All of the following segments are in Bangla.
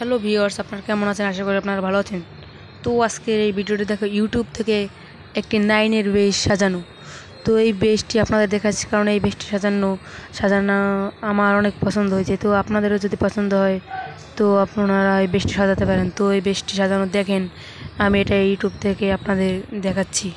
হ্যালো ভিউয়ার্স আপনারা কেমন আছেন? আশা করি আপনারা ভালো আছেন। তো আজকের এই ভিডিওটি দেখো ইউটিউব থেকে একটি নাইনের বেশ সাজানো। তো এই বেশটি আপনাদের দেখাচ্ছি, কারণ এই বেশটি সাজানো সাজানো আমার অনেক পছন্দ হয়েছে। তো আপনাদেরও যদি পছন্দ হয়, তো আপনারা এই বেশটি সাজাতে পারেন। তো এই বেশটি সাজানো দেখেন, আমি এটা ইউটিউব থেকে আপনাদের দেখাচ্ছি।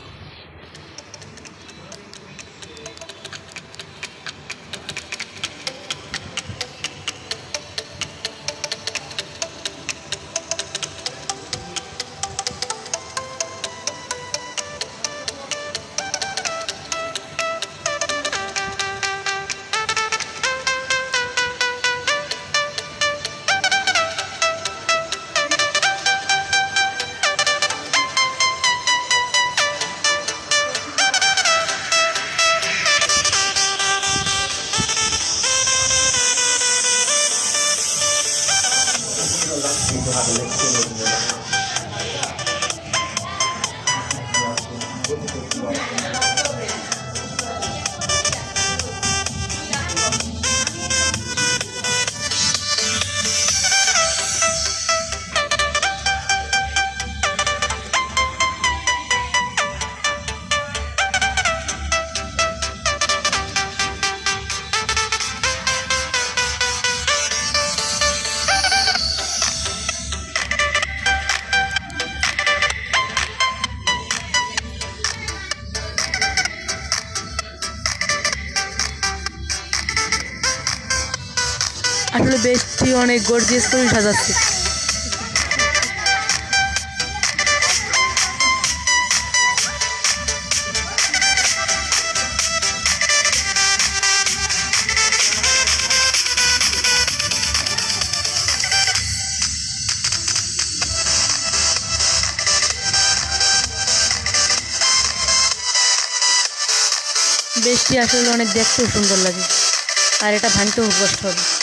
বেশটি অনেক গর্জিয়াস করে সাজাচ্ছে। বেশটি আসলে অনেক দেখতেও সুন্দর লাগে। আর এটা ভাঙতেও কষ্ট হবে।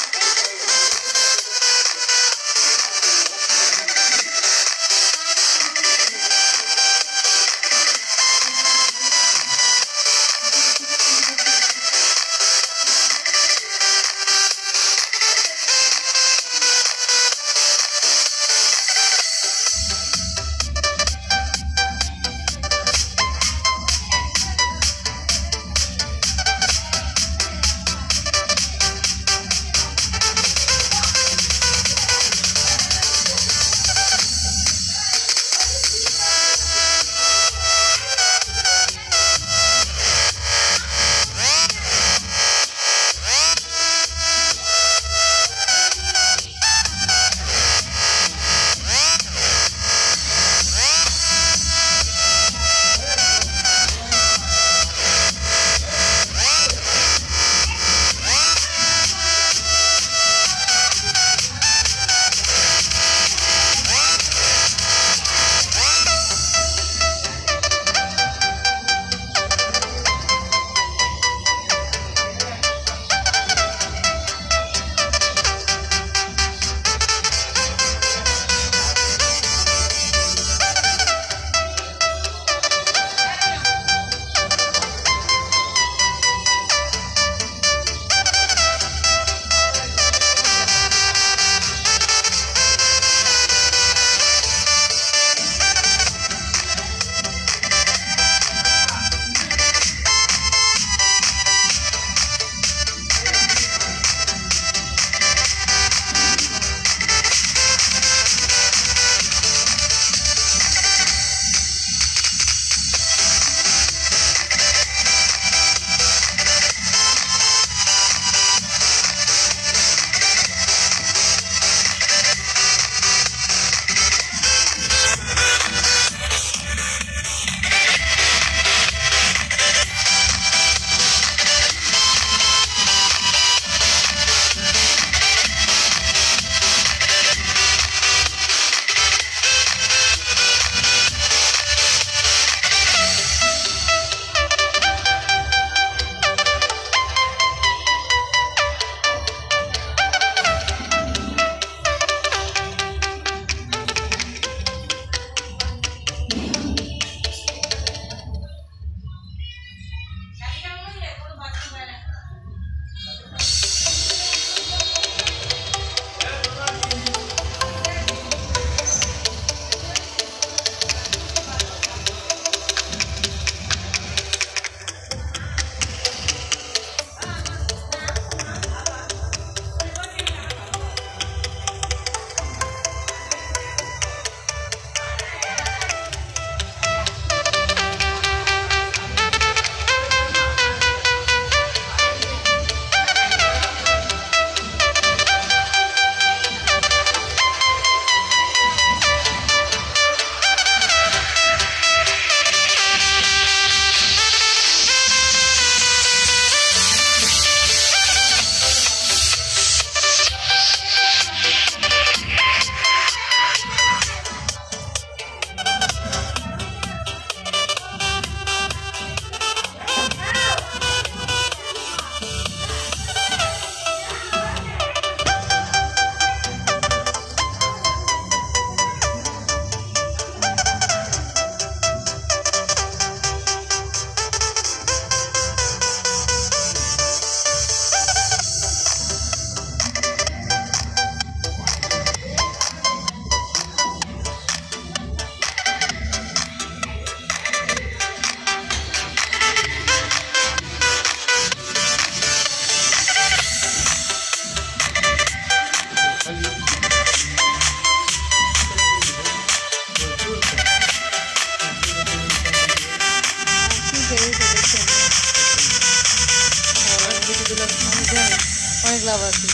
লাভ আছে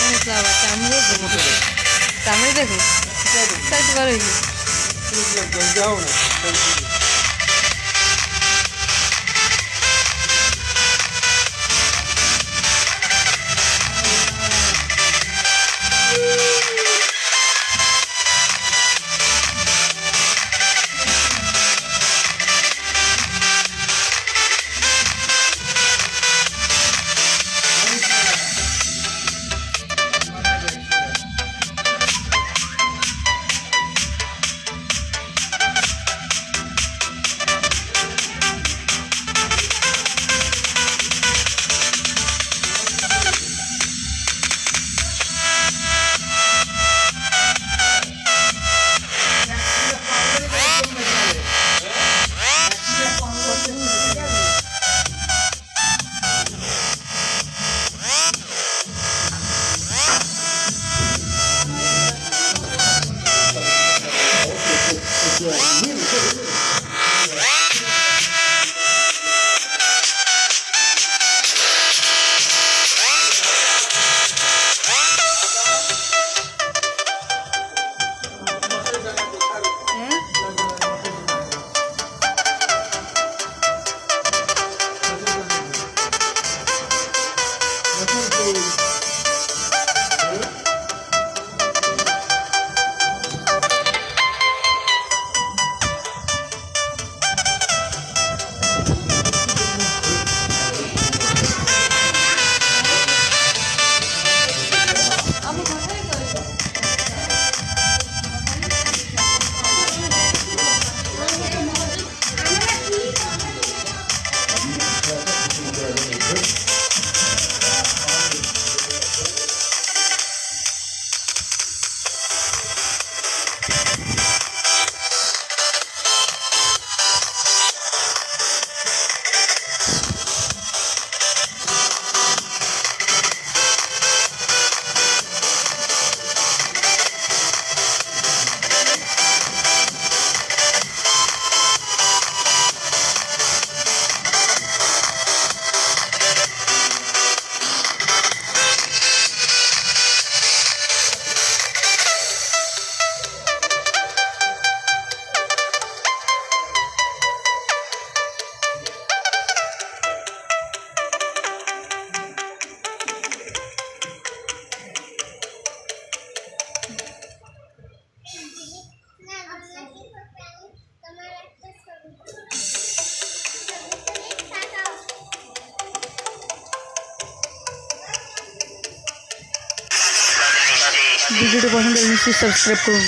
অনেক লাভ আছে আমিও দেবো আমি দেখো চাইতে পারো কি যাও না ভিডিওটি পছন্দ হলে নিশ্চয়ই সাবস্ক্রাইব করুন